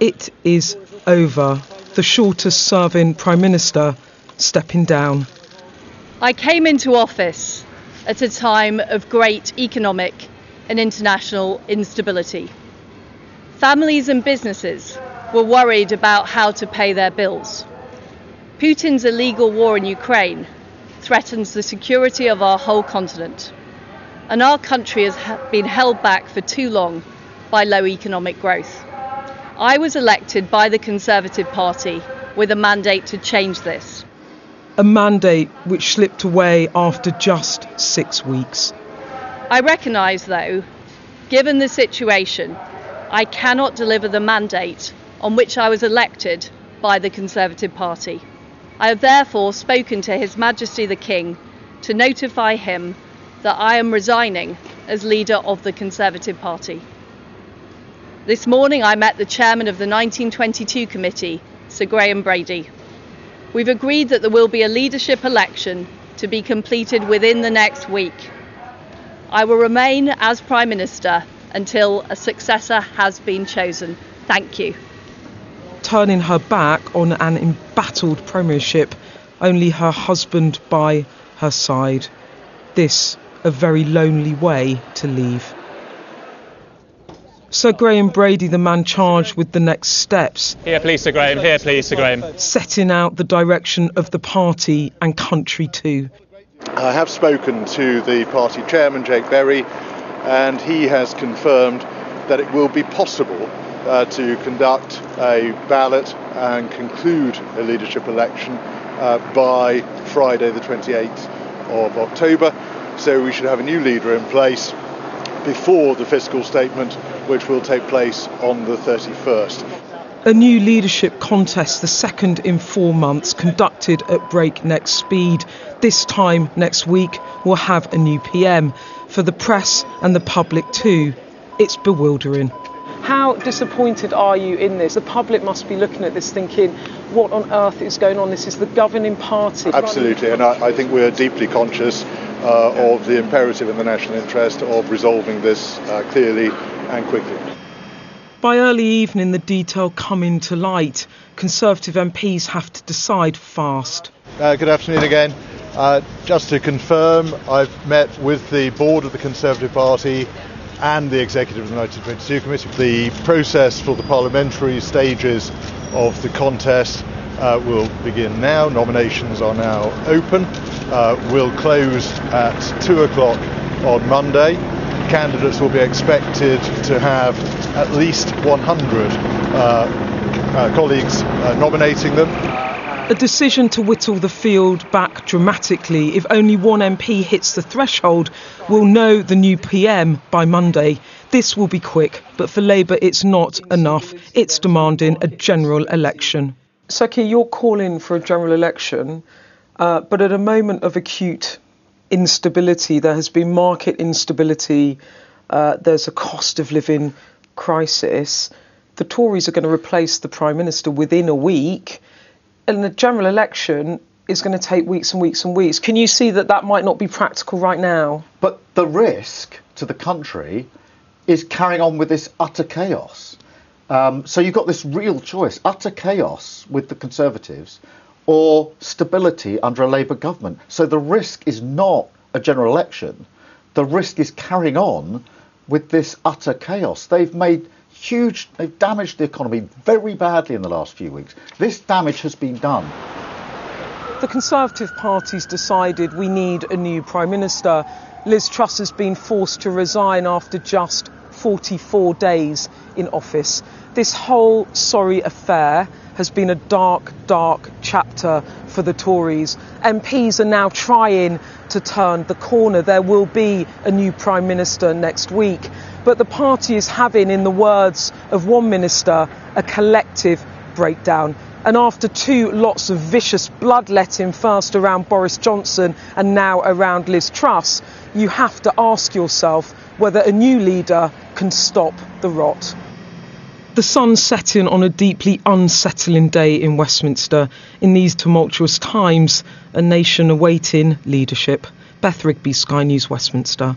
It is over. The shortest serving Prime Minister stepping down. I came into office at a time of great economic and international instability. Families and businesses were worried about how to pay their bills. Putin's illegal war in Ukraine threatens the security of our whole continent, and our country has been held back for too long by low economic growth. I was elected by the Conservative Party with a mandate to change this. A mandate which slipped away after just six weeks. I recognise, though, given the situation, I cannot deliver the mandate on which I was elected by the Conservative Party. I have therefore spoken to His Majesty the King to notify him that I am resigning as leader of the Conservative Party. This morning I met the chairman of the 1922 committee, Sir Graham Brady. We've agreed that there will be a leadership election to be completed within the next week. I will remain as Prime Minister until a successor has been chosen. Thank you. Turning her back on an embattled premiership, only her husband by her side. This a very lonely way to leave. Sir Graham Brady, the man charged with the next steps. Here, please, Sir Graham. Here, please, Sir Graham. Setting out the direction of the party and country too. I have spoken to the party chairman, Jake Berry, and he has confirmed that it will be possible uh, to conduct a ballot and conclude a leadership election uh, by Friday, the 28th of October. So we should have a new leader in place before the fiscal statement, which will take place on the 31st. A new leadership contest, the second in four months, conducted at breakneck speed. This time next week, we'll have a new PM. For the press and the public too, it's bewildering. How disappointed are you in this? The public must be looking at this thinking, what on earth is going on? This is the governing party. Absolutely, and I, I think we're deeply conscious uh, of the imperative in the national interest of resolving this uh, clearly and quickly. By early evening, the detail coming to light. Conservative MPs have to decide fast. Uh, good afternoon again. Uh, just to confirm, I've met with the board of the Conservative Party and the executive of the 1922 committee. The process for the parliamentary stages of the contest uh, will begin now. Nominations are now open. Uh, will close at 2 o'clock on Monday. Candidates will be expected to have at least 100 uh, uh, colleagues uh, nominating them. A decision to whittle the field back dramatically. If only one MP hits the threshold, we'll know the new PM by Monday. This will be quick, but for Labour it's not enough. It's demanding a general election. Sir Keir, you're calling for a general election, uh, but at a moment of acute instability, there has been market instability, uh, there's a cost of living crisis. The Tories are going to replace the Prime Minister within a week, and the general election is going to take weeks and weeks and weeks. Can you see that that might not be practical right now? But the risk to the country is carrying on with this utter chaos. Um, so you've got this real choice utter chaos with the Conservatives or stability under a Labour government. So the risk is not a general election, the risk is carrying on with this utter chaos. They've made huge, they've damaged the economy very badly in the last few weeks. This damage has been done. The Conservative Party's decided we need a new Prime Minister. Liz Truss has been forced to resign after just 44 days in office. This whole sorry affair has been a dark, dark chapter for the Tories. MPs are now trying to turn the corner. There will be a new Prime Minister next week. But the party is having, in the words of one minister, a collective breakdown. And after two lots of vicious bloodletting, first around Boris Johnson and now around Liz Truss, you have to ask yourself whether a new leader can stop the rot. The sun setting on a deeply unsettling day in Westminster. In these tumultuous times, a nation awaiting leadership. Beth Rigby, Sky News, Westminster.